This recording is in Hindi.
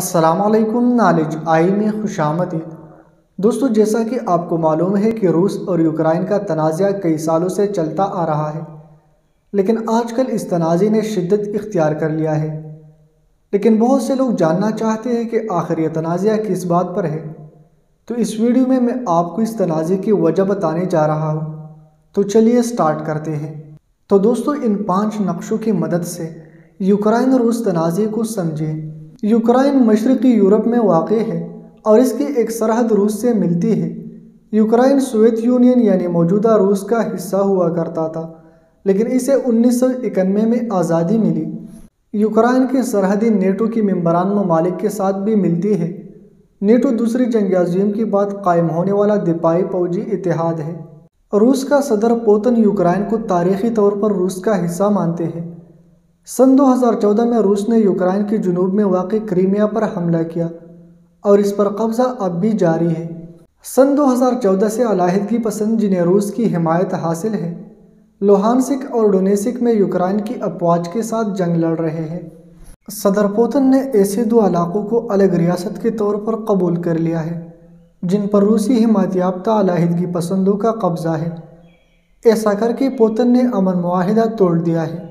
असलकुम नॉलेज, आई में खुश दोस्तों, जैसा कि आपको मालूम है कि रूस और यूक्राइन का तनाज़ा कई सालों से चलता आ रहा है, लेकिन आजकल इस तनाज़े ने शिद्दत इख्तियार कर लिया है। लेकिन बहुत से लोग जानना चाहते हैं कि आखिर यह तनाज़ा किस बात पर है। तो इस वीडियो में मैं आपको इस तनाज़े की वजह बताने जा रहा हूँ। तो चलिए स्टार्ट करते हैं। तो दोस्तों, इन पाँच नक्शों की मदद से यूक्राइन रूस तनाज़े को समझें। यूक्राइन मशरक़ी यूरोप में वाक़ है और इसकी एक सरहद रूस से मिलती है। यूक्राइन सोवियत यूनियन यानी मौजूदा रूस का हिस्सा हुआ करता था, लेकिन इसे उन्नीस सौ इक्यानवे में आज़ादी मिली। यूक्राइन के सरहदी नेटो की मम्बरान ममालिक के साथ भी मिलती है। नेटो दूसरी जंग अजीम के बाद कायम होने वाला दिपाई फौजी इतिहाद है। रूस का सदर पोतन यूक्राइन को तारीखी तौर पर रूस का हिस्सा मानते हैं। सन 2014 में रूस ने यूक्राइन के जुनूब में वाक़ क्रीमिया पर हमला किया और इस पर कब्ज़ा अब भी जारी है। सन 2014 से अलाहदगी पसंद जिन्हें रूस की हिमायत हासिल है, लोहानसिक और डोनेसिक में यूक्राइन की अफवाज के साथ जंग लड़ रहे हैं। सदर पोतन ने ऐसे दो इलाकों को अलग रियासत के तौर पर कबूल कर लिया है, जिन पर रूसी हिमायत याफ्ता अलाहदगी पसंदों का कब्ज़ा है। ऐसा करके पोतन ने अमन माहिदा तोड़ दिया है।